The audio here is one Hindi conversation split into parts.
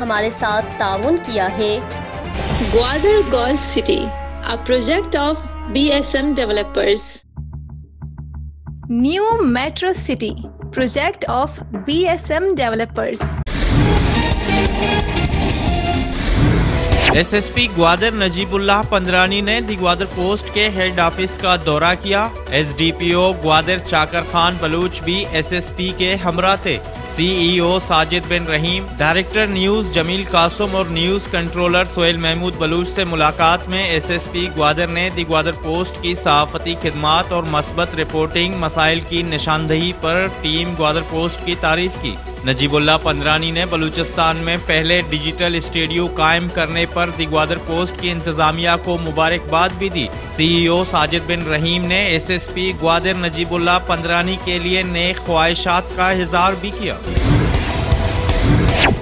हमारे साथ ताउन किया है। Gwadar golf city a project of B S M developers new metro city project of B S M developers SSP Gwadar Najibullah Pandrani ने दी ग्वादर पोस्ट के हेड ऑफ़िस का दौरा किया। एसडीपीओ ग्वादर चाकर खान बलूच भी एसएसपी के हमरा थे। CEO Sajid bin Rahim, director news Jamil Kasum और न्यूज़ कंट्रोलर सोहेल महमूद बलूच से मुलाकात में एसएसपी ग्वादर ने दी ग्वादर पोस्ट की सहाफती खिदमत और मस्बत रिपोर्टिंग मसाइल की निशानदही पर टीम ग्वादर पोस्ट की तारीफ़ की। नजीबुल्ला पंद्रानी ने बलूचिस्तान में पहले डिजिटल स्टेडियो कायम करने पर दिग्वादर पोस्ट की इंतजामिया को मुबारकबाद भी दी। सीईओ साजिद बिन रहीम ने एसएसपी ग्वादर नजीबुल्ला पंद्रानी के लिए नए ख्वाहिशात का इजहार भी किया।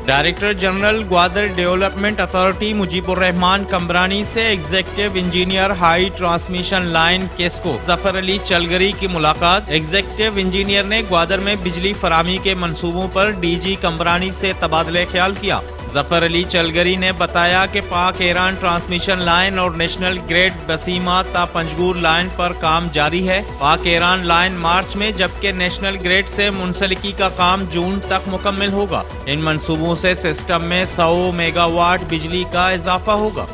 Director general Gwadar development authority Mujibur Rahman Kamrani से executive engineer high transmission line Qesco Zafar Ali Chalgari की मुलाकात। एग्जेक्टिव इंजीनियर ने ग्वादर में बिजली फरामी के मंसूबों पर डीजी कमरानी से तबादले ख्याल किया। ज़फ़र अली चलगरी ने बताया कि पाक ईरान ट्रांसमिशन लाइन और नेशनल ग्रेड बसीमा ता पंजगूर लाइन पर काम जारी है। पाक ईरान लाइन मार्च में, जबकि नेशनल ग्रेड से मुंसलिकी का काम जून तक मुकम्मल होगा। इन मंसूबों से सिस्टम में सौ मेगावाट बिजली का इजाफा होगा।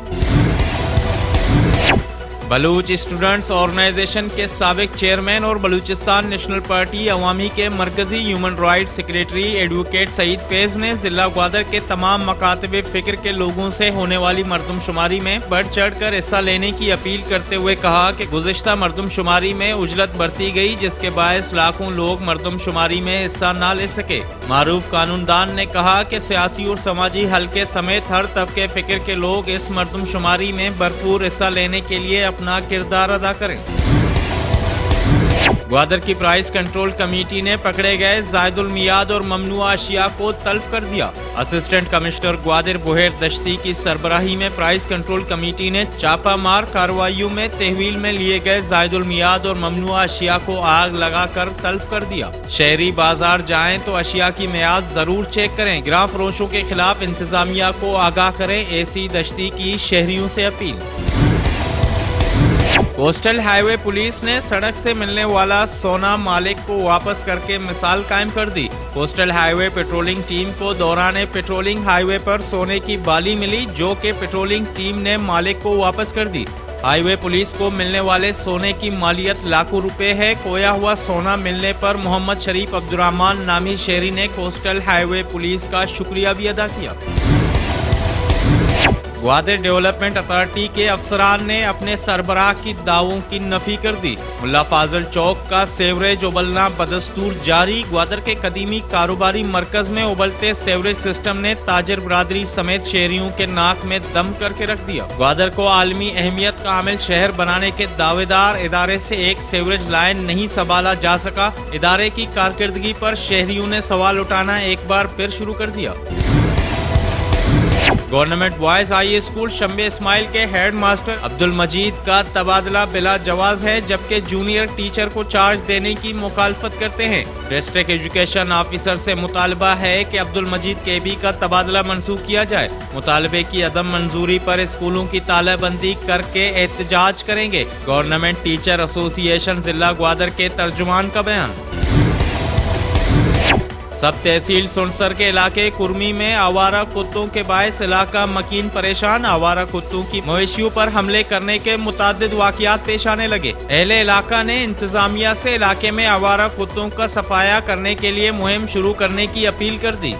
बलूच स्टूडेंट्स ऑर्गेनाइजेशन के सबक चेयरमैन और बलूचिस्तान नेशनल पार्टी अवामी के मरकजी human right secretary advocate Saeed Faiz ने जिला ग्वादर के तमाम मकातब फ़िक्र के लोगों से होने वाली मरदमशुमारी में बढ़ चढ़ कर हिस्सा लेने की अपील करते हुए कहा कि गुजशत मरदमशुमारी में उजलत बरती गई, जिसके बायस लाखों लोग मरदमशुमारी में हिस्सा न ले सके। मारूफ कानूनदान ने कहा कि सियासी और समाजी हल्के समेत हर तबके फ़िक्र के लोग इस मरदमशुमारी में भरपूर हिस्सा लेने के लिए अपना किरदार अदा करें। ग्वादर की प्राइस कंट्रोल कमेटी ने पकड़े गए जायदुल मियाद और ममनुआ अशिया को तल्फ कर दिया। असिस्टेंट कमिश्नर ग्वादर बुहेर दश्ती की सरबराही में प्राइस कंट्रोल कमेटी ने चापा मार कार्रवाइयों में तहवील में लिए गए जायदुल मियाद और ममनुआ अशिया को आग लगाकर तल्फ कर दिया। शहरी बाज़ार जाएँ तो अशिया की मियाद ज़रूर चेक करें। ग्राम फरोशों के खिलाफ इंतजामिया को आगाह करें एसी दश्ती की शहरियों से अपील। कोस्टल हाईवे पुलिस ने सड़क से मिलने वाला सोना मालिक को वापस करके मिसाल कायम कर दी। कोस्टल हाईवे पेट्रोलिंग टीम को दौरान पेट्रोलिंग हाईवे पर सोने की बाली मिली, जो कि पेट्रोलिंग टीम ने मालिक को वापस कर दी। हाईवे पुलिस को मिलने वाले सोने की मालियत लाखों रुपए है। खोया हुआ सोना मिलने पर मोहम्मद शरीफ अब्दुलरहमान नामी शहरी ने कोस्टल हाईवे पुलिस का शुक्रिया भी अदा किया। ग्वादर डेवलपमेंट अथॉरिटी के अफसरान ने अपने सरबराह की दावों की नफी कर दी। मुल्ला फाजल चौक का सेवरेज उबलना बदस्तूर जारी। ग्वादर के कदीमी कारोबारी मरकज में उबलते सेवरेज सिस्टम ने ताजर बरदरी समेत शहरियों के नाक में दम करके रख दिया। ग्वादर को आलमी अहमियत का आमिल शहर बनाने के दावेदार इदारे से एक सेवरेज लाइन नहीं संभाला जा सका। इदारे की कारकर्दगी पर शहरियों ने सवाल उठाना एक बार फिर शुरू कर दिया। Government boys high school Shambe Ismail के हेड मास्टर अब्दुल मजीद का तबादला बिला जवाज है, जबकि जूनियर टीचर को चार्ज देने की मुखालफत करते हैं। डिस्ट्रिक्ट एजुकेशन ऑफिसर से मुतालबा है कि अब्दुल मजीद के बी का तबादला मनसूख किया जाए। मुतालबे की अदम मंजूरी पर स्कूलों की तालाबंदी करके एहतजाज करेंगे। गवर्नमेंट टीचर एसोसिएशन जिला ग्वादर के तर्जुमान का बयान। सब तहसील सुनसर के इलाके कुर्मी में आवारा कुत्तों के बायस इलाका मकीन परेशान। आवारा कुत्तों की मवेशियों पर हमले करने के मुताद वाकियात पेश आने लगे। अहले इलाका ने इंतजामिया से इलाके में आवारा कुत्तों का सफाया करने के लिए मुहिम शुरू करने की अपील कर दी।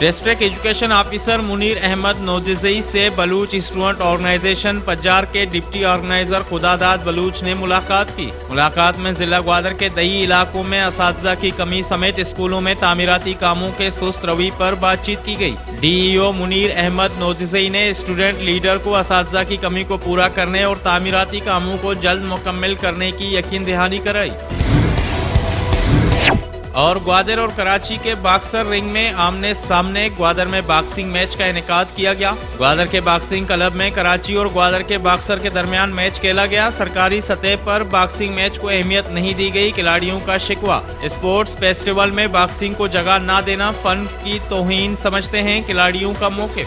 District education officer Munir Ahmad Nodizai से बलूच स्टूडेंट ऑर्गेनाइजेशन पजार के डिप्टी ऑर्गेनाइजर खुदादाद बलूच ने मुलाकात की। मुलाकात में जिला ग्वादर के दही इलाकों में इस की कमी समेत स्कूलों में तामीराती कामों के सुस्त रवि पर बातचीत की गई। डीईओ मुनीर अहमद नोदिजई ने स्टूडेंट लीडर को इस की कमी को पूरा करने और तामीराती कामों को जल्द मुकम्मल करने की यकीन दहानी कराई। और ग्वादर और कराची के बॉक्सर रिंग में आमने सामने ग्वादर में बॉक्सिंग मैच का इनका किया गया। ग्वादर के बॉक्सिंग क्लब में कराची और ग्वादर के बॉक्सर के दरमियान मैच खेला गया। सरकारी सतह पर बॉक्सिंग मैच को अहमियत नहीं दी गई, खिलाड़ियों का शिकवा। स्पोर्ट्स फेस्टिवल में बॉक्सिंग को जगह न देना फन की तोहिन समझते हैं खिलाड़ियों का मौके